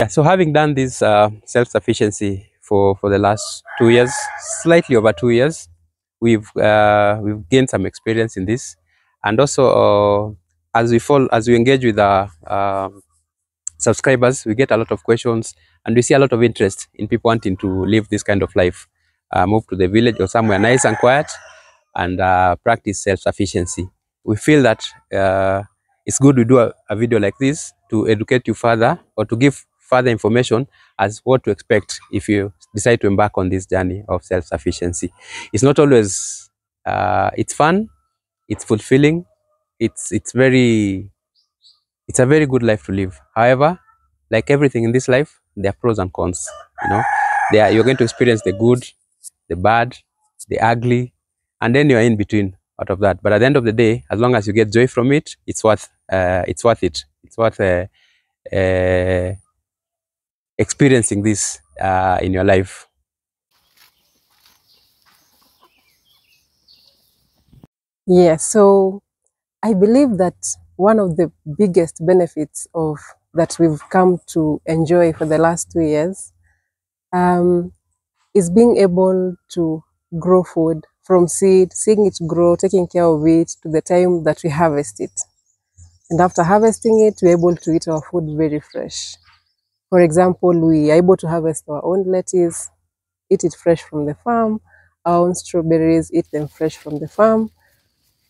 Yeah, so having done this uh, self-sufficiency for, for the last two years, slightly over two years, we've uh, we've gained some experience in this, and also uh, as we fall as we engage with our um, subscribers, we get a lot of questions, and we see a lot of interest in people wanting to live this kind of life, uh, move to the village or somewhere nice and quiet, and uh, practice self-sufficiency. We feel that uh, it's good we do a, a video like this to educate you further or to give further information as what to expect if you decide to embark on this journey of self-sufficiency. It's not always, uh, it's fun, it's fulfilling, it's, it's very, it's a very good life to live. However, like everything in this life, there are pros and cons, you know. There, you're going to experience the good, the bad, the ugly, and then you're in between out of that. But at the end of the day, as long as you get joy from it, it's worth, uh, it's worth it. It's worth uh, uh, experiencing this uh, in your life. Yeah, so I believe that one of the biggest benefits of that we've come to enjoy for the last two years um, is being able to grow food from seed, seeing it grow, taking care of it to the time that we harvest it. And after harvesting it, we're able to eat our food very fresh. For example, we are able to harvest our own lettuce, eat it fresh from the farm, our own strawberries, eat them fresh from the farm.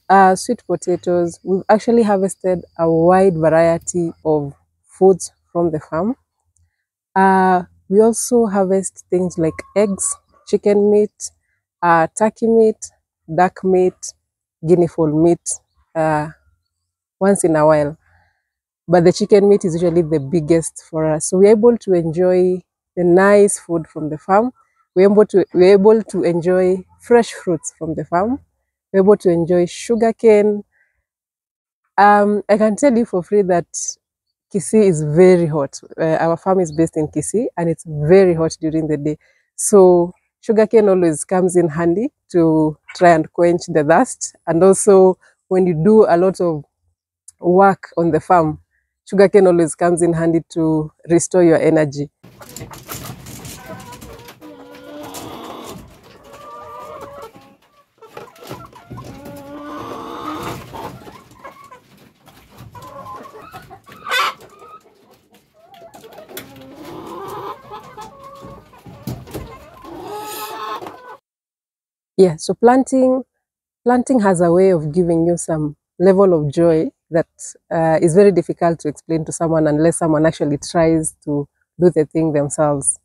Uh, sweet potatoes, we've actually harvested a wide variety of foods from the farm. Uh, we also harvest things like eggs, chicken meat, uh, turkey meat, duck meat, guinea fowl meat uh, once in a while. But the chicken meat is usually the biggest for us. So we're able to enjoy the nice food from the farm. We're able to, we're able to enjoy fresh fruits from the farm. We're able to enjoy sugarcane. Um, I can tell you for free that Kisii is very hot. Uh, our farm is based in Kisii and it's very hot during the day. So sugarcane always comes in handy to try and quench the thirst. And also when you do a lot of work on the farm, sugarcane always comes in handy to restore your energy. Yeah, so planting planting has a way of giving you some level of joy that uh, is very difficult to explain to someone unless someone actually tries to do the thing themselves.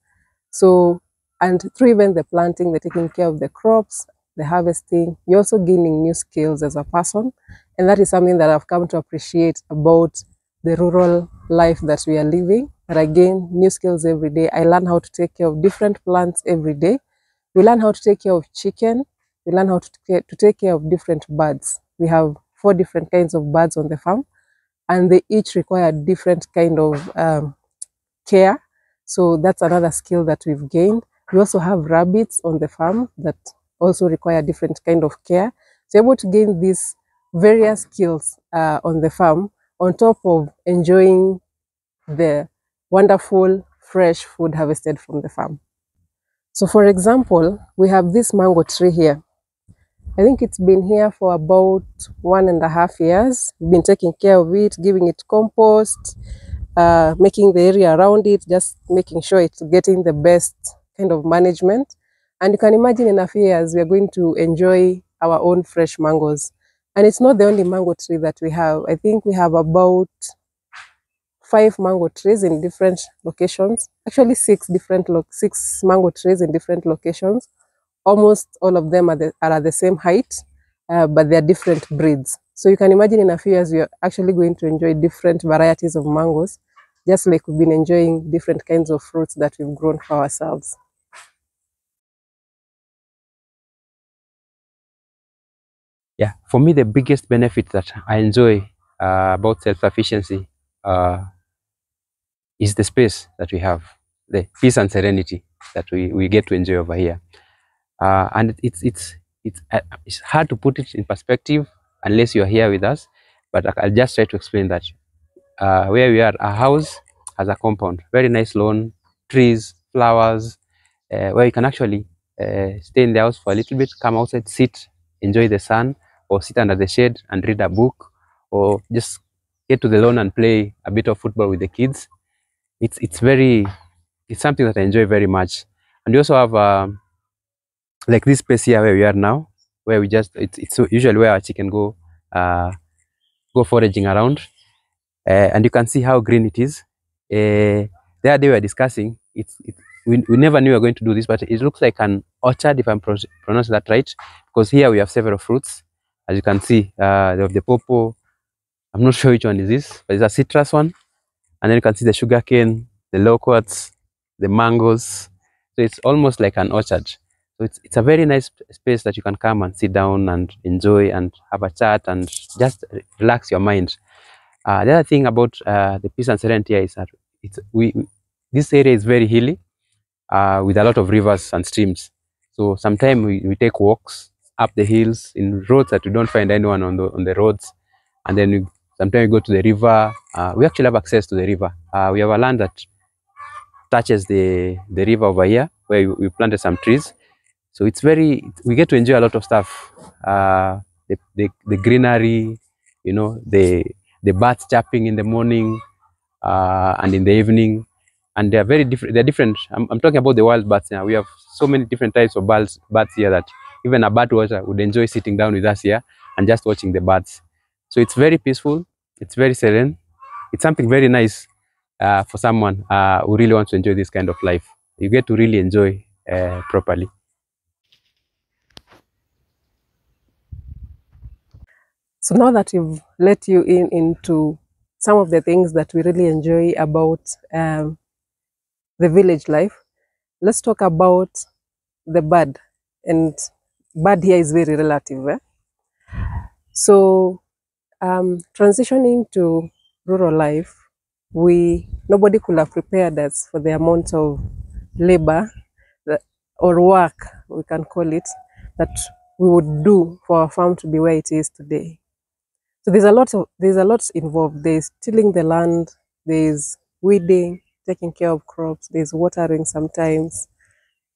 So, and through even the planting, the taking care of the crops, the harvesting, you're also gaining new skills as a person. And that is something that I've come to appreciate about the rural life that we are living. But again, new skills every day. I learn how to take care of different plants every day. We learn how to take care of chicken. We learn how to, to take care of different birds. We have four different kinds of birds on the farm, and they each require different kind of um, care. So that's another skill that we've gained. We also have rabbits on the farm that also require different kind of care. So able to gain these various skills uh, on the farm on top of enjoying the wonderful fresh food harvested from the farm. So for example, we have this mango tree here. I think it's been here for about one and a half years. We've been taking care of it, giving it compost, uh, making the area around it, just making sure it's getting the best kind of management. And you can imagine in a few years, we are going to enjoy our own fresh mangoes. And it's not the only mango tree that we have. I think we have about five mango trees in different locations. Actually, six different six mango trees in different locations. Almost all of them are, the, are at the same height, uh, but they are different breeds. So you can imagine in a few years we are actually going to enjoy different varieties of mangoes, just like we've been enjoying different kinds of fruits that we've grown for ourselves. Yeah, for me, the biggest benefit that I enjoy uh, about self-sufficiency uh, is the space that we have, the peace and serenity that we, we get to enjoy over here. Uh, and it's it's it's uh, it's hard to put it in perspective unless you are here with us. But I'll just try to explain that uh, where we are, our house has a compound, very nice lawn, trees, flowers, uh, where you can actually uh, stay in the house for a little bit, come outside, sit, enjoy the sun, or sit under the shade and read a book, or just get to the lawn and play a bit of football with the kids. It's it's very it's something that I enjoy very much. And we also have um, like this place here where we are now, where we just it's it's usually where our chicken go uh, go foraging around, uh, and you can see how green it is. Uh, the other day we were discussing it's it, we, we never knew we were going to do this, but it looks like an orchard if I'm pro pronouncing that right, because here we have several fruits, as you can see. Uh, they have the popo. I'm not sure which one is this, but it's a citrus one, and then you can see the sugarcane, the loquats, the mangoes. So it's almost like an orchard. So it's, it's a very nice space that you can come and sit down and enjoy and have a chat and just relax your mind. Uh, the other thing about uh, the peace and serenity is that it's, we, this area is very hilly uh, with a lot of rivers and streams. So sometimes we, we take walks up the hills in roads that we don't find anyone on the, on the roads. And then sometimes we go to the river. Uh, we actually have access to the river. Uh, we have a land that touches the, the river over here where we, we planted some trees. So it's very, we get to enjoy a lot of stuff. Uh, the, the, the greenery, you know, the, the birds chirping in the morning uh, and in the evening. And they're very different. They're different. I'm, I'm talking about the wild birds now. We have so many different types of birds, birds here that even a bird watcher would enjoy sitting down with us here and just watching the birds. So it's very peaceful. It's very serene. It's something very nice uh, for someone uh, who really wants to enjoy this kind of life. You get to really enjoy uh, properly. So now that we've let you in into some of the things that we really enjoy about um, the village life, let's talk about the bird. And bird here is very relative. Eh? So um, transitioning to rural life, we nobody could have prepared us for the amount of labor that, or work we can call it that we would do for our farm to be where it is today. So there's a lot of there's a lot involved. There's tilling the land, there's weeding, taking care of crops, there's watering sometimes,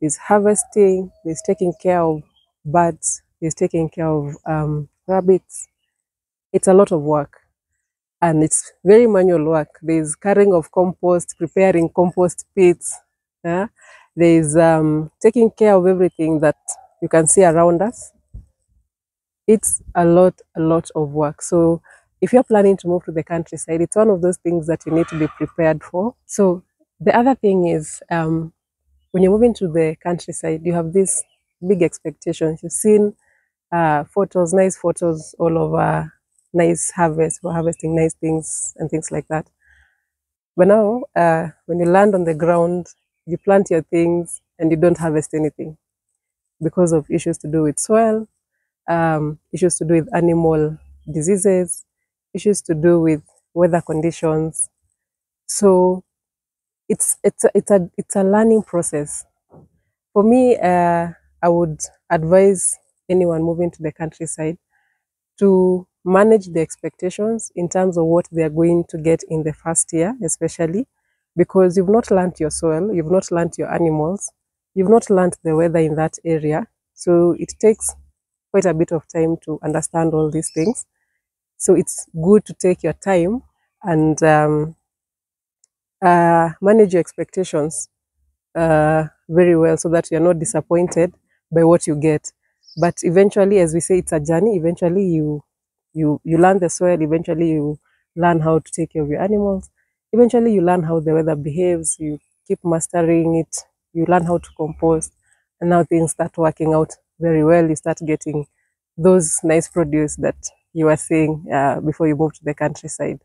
there's harvesting, there's taking care of birds, there's taking care of um, rabbits. It's a lot of work and it's very manual work. There's carrying of compost, preparing compost pits. Yeah? There's um, taking care of everything that you can see around us. It's a lot, a lot of work. So if you're planning to move to the countryside, it's one of those things that you need to be prepared for. So the other thing is um, when you're moving to the countryside, you have these big expectations. You've seen uh, photos, nice photos all over, nice harvest, we're harvesting nice things and things like that. But now, uh, when you land on the ground, you plant your things and you don't harvest anything because of issues to do with soil, um, issues to do with animal diseases, issues to do with weather conditions. So it's it's a, it's a it's a learning process. For me, uh, I would advise anyone moving to the countryside to manage the expectations in terms of what they are going to get in the first year, especially because you've not learnt your soil, you've not learnt your animals, you've not learnt the weather in that area. So it takes quite a bit of time to understand all these things. So it's good to take your time and um, uh, manage your expectations uh, very well so that you're not disappointed by what you get. But eventually, as we say, it's a journey. Eventually, you you you learn the soil. Eventually, you learn how to take care of your animals. Eventually, you learn how the weather behaves. You keep mastering it. You learn how to compost, and now things start working out very well. You start getting those nice produce that you were seeing uh, before you move to the countryside.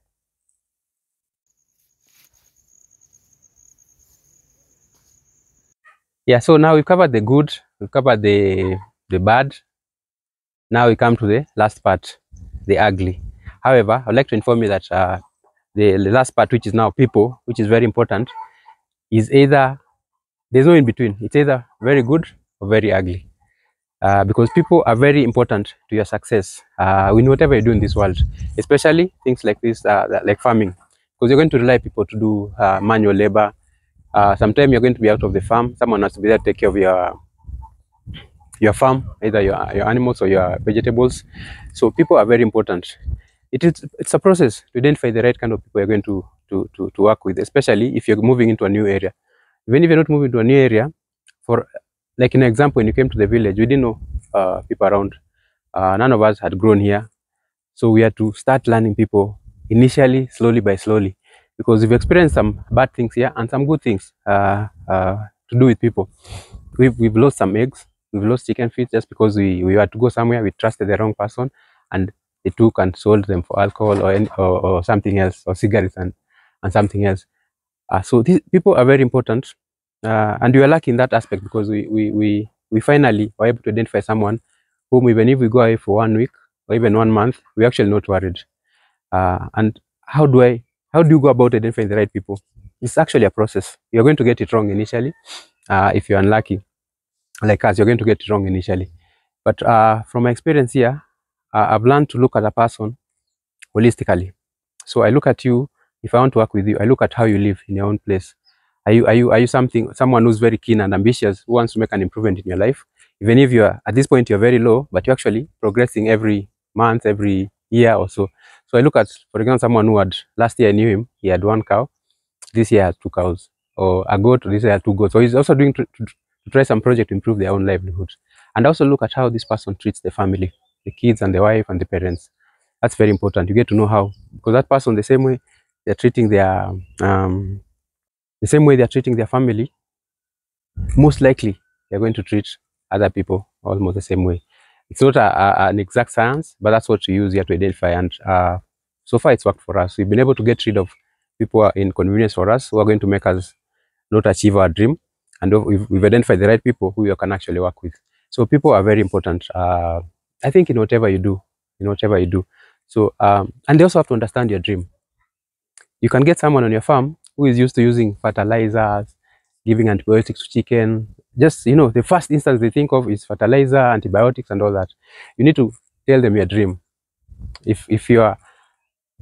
Yeah, so now we've covered the good, we've covered the the bad. Now we come to the last part, the ugly. However, I'd like to inform you that uh, the, the last part, which is now people, which is very important, is either there's no in between. It's either very good or very ugly. Uh, because people are very important to your success uh, in whatever you do in this world, especially things like this, uh, like farming. because you're going to rely people to do uh, manual labor. Uh, sometimes you're going to be out of the farm. Someone has to be there to take care of your your farm, either your your animals or your vegetables. So people are very important. It is it's a process to identify the right kind of people you're going to to to, to work with, especially if you're moving into a new area. Even if you're not moving to a new area, for like an example, when you came to the village, we didn't know uh, people around. Uh, none of us had grown here, so we had to start learning people initially, slowly by slowly, because we've experienced some bad things here and some good things uh, uh, to do with people. We've we've lost some eggs, we've lost chicken feet just because we we had to go somewhere, we trusted the wrong person, and they took and sold them for alcohol or any, or, or something else, or cigarettes and and something else. Uh, so these people are very important, uh, and we are lucky in that aspect because we we we we finally were able to identify someone whom even if we go away for one week or even one month, we actually not worried. Uh, and how do I how do you go about identifying the right people? It's actually a process. You're going to get it wrong initially. Uh, if you're unlucky, like us, you're going to get it wrong initially. But uh, from my experience here, uh, I've learned to look at a person holistically. So I look at you. If I want to work with you, I look at how you live in your own place. Are you are you are you something someone who's very keen and ambitious who wants to make an improvement in your life? Even if you are at this point you're very low, but you're actually progressing every month, every year or so. So I look at, for example, someone who had last year I knew him, he had one cow, this year has two cows, or a goat, this year has two goats. So he's also doing to, to, to try some project to improve their own livelihood. And also look at how this person treats the family, the kids and the wife and the parents. That's very important. You get to know how, because that person, the same way they're treating their, um, the same way they're treating their family, most likely they're going to treat other people almost the same way. It's not a, a, an exact science, but that's what we use here to identify. And uh, so far, it's worked for us. We've been able to get rid of people who are inconvenience for us, who are going to make us not achieve our dream. And we've, we've identified the right people who you can actually work with. So people are very important. Uh, I think in whatever you do, in whatever you do. So um, and they also have to understand your dream. You can get someone on your farm who is used to using fertilizers, giving antibiotics to chicken. Just you know, the first instance they think of is fertilizer, antibiotics, and all that. You need to tell them your dream. If if you are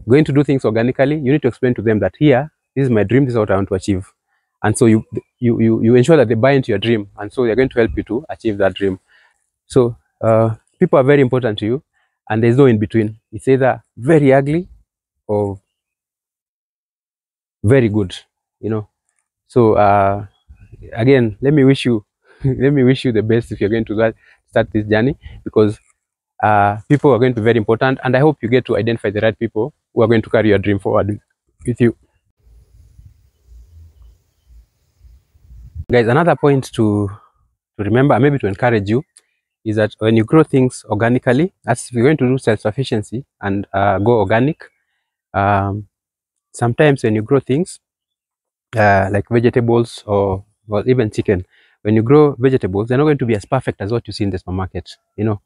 going to do things organically, you need to explain to them that here, this is my dream, this is what I want to achieve. And so you you you, you ensure that they buy into your dream, and so they're going to help you to achieve that dream. So uh, people are very important to you, and there's no in between. It's either very ugly or very good, you know. So uh, again, let me wish you let me wish you the best if you're going to start this journey because uh, people are going to be very important, and I hope you get to identify the right people who are going to carry your dream forward with you. Guys, another point to to remember, maybe to encourage you, is that when you grow things organically, as if you're going to do self-sufficiency and uh, go organic, um, sometimes when you grow things uh, like vegetables or well, even chicken, when you grow vegetables, they're not going to be as perfect as what you see in the supermarket, you know.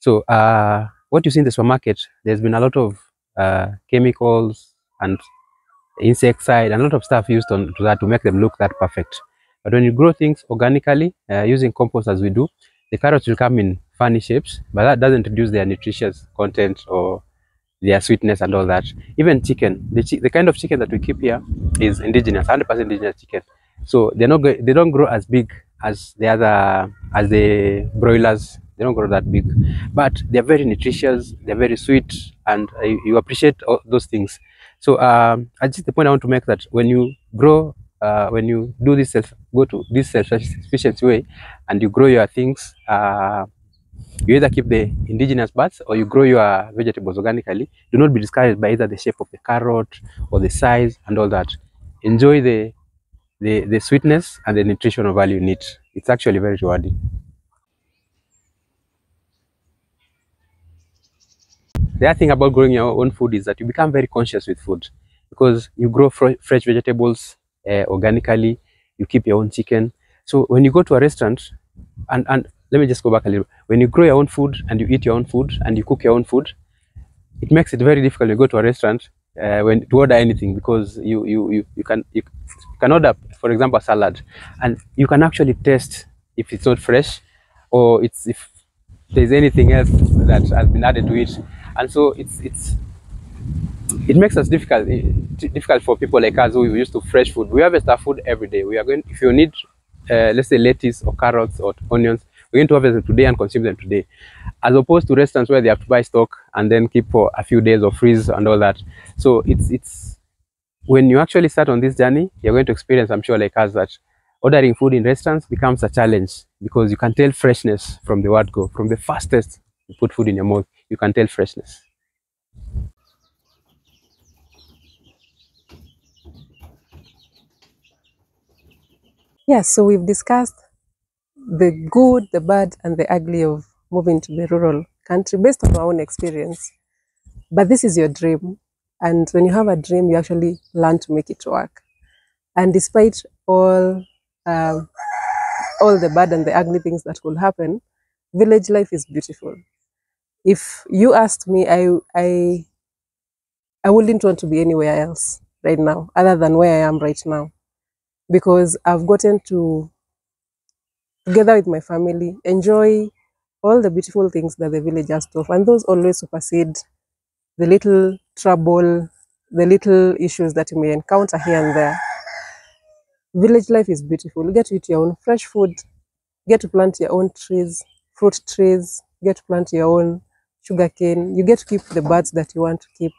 So uh, what you see in the supermarket, there's been a lot of uh, chemicals and insecticide and a lot of stuff used on to that to make them look that perfect. But when you grow things organically uh, using compost as we do, the carrots will come in funny shapes, but that doesn't reduce their nutritious content or their sweetness and all that. Even chicken, the, chi the kind of chicken that we keep here is indigenous, 100% indigenous chicken. So they're not they don't grow as big as the other as the broilers. They don't grow that big, but they're very nutritious. They're very sweet, and uh, you appreciate all those things. So um, I just the point I want to make that when you grow, uh, when you do this self go to this self-sufficiency way, and you grow your things. Uh, you either keep the indigenous birds or you grow your vegetables organically. Do not be discouraged by either the shape of the carrot or the size and all that. Enjoy the the, the sweetness and the nutritional value in it. It's actually very rewarding. The other thing about growing your own food is that you become very conscious with food because you grow fr fresh vegetables uh, organically, you keep your own chicken. So when you go to a restaurant, and, and let me just go back a little. When you grow your own food and you eat your own food and you cook your own food, it makes it very difficult to go to a restaurant uh, when to order anything because you you you, you can you, can order for example salad and you can actually taste if it's not fresh or it's if there's anything else that has been added to it and so it's it's it makes us difficult eh, difficult for people like us who are used to fresh food. We harvest our food every day. We are going if you need uh, let's say lettuce or carrots or onions, we're going to harvest them today and consume them today. As opposed to restaurants where they have to buy stock and then keep for a few days or freeze and all that. So it's it's when you actually start on this journey, you're going to experience, I'm sure, like us, that ordering food in restaurants becomes a challenge because you can tell freshness from the word go. From the fastest you put food in your mouth, you can tell freshness. Yeah, so we've discussed the good, the bad, and the ugly of moving to the rural country based on our own experience. But this is your dream. And when you have a dream, you actually learn to make it work. And despite all um, all the bad and the ugly things that could happen, village life is beautiful. If you asked me, I I I wouldn't want to be anywhere else right now, other than where I am right now, because I've gotten to together with my family, enjoy all the beautiful things that the village has to offer. And those always supersede the little trouble, the little issues that you may encounter here and there. Village life is beautiful. You get to eat your own fresh food, get to plant your own trees, fruit trees, get to plant your own sugar cane. You get to keep the birds that you want to keep.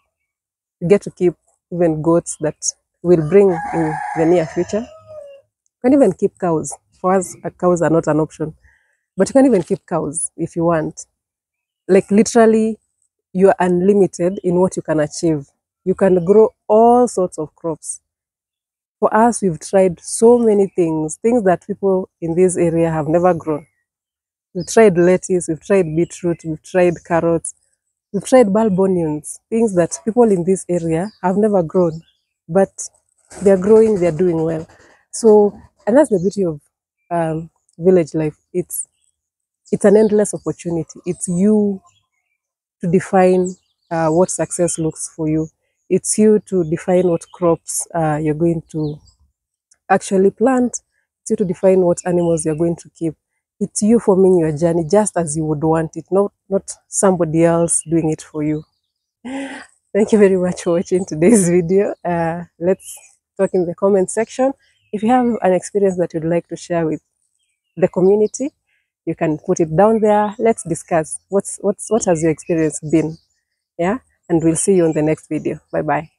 You get to keep even goats that will bring in the near future. You can even keep cows. For us, cows are not an option, but you can even keep cows if you want. Like literally, you are unlimited in what you can achieve. You can grow all sorts of crops. For us, we've tried so many things, things that people in this area have never grown. We've tried lettuce, we've tried beetroot, we've tried carrots, we've tried bulb onions, things that people in this area have never grown, but they're growing, they're doing well. So, and that's the beauty of um, village life. It's it's an endless opportunity. It's you to define uh, what success looks for you. It's you to define what crops uh, you're going to actually plant. It's you to define what animals you're going to keep. It's you forming your journey just as you would want it, not not somebody else doing it for you. Thank you very much for watching today's video. Uh, let's talk in the comment section. If you have an experience that you'd like to share with the community, you can put it down there. Let's discuss what's what's what has your experience been. Yeah, and we'll see you on the next video. Bye bye.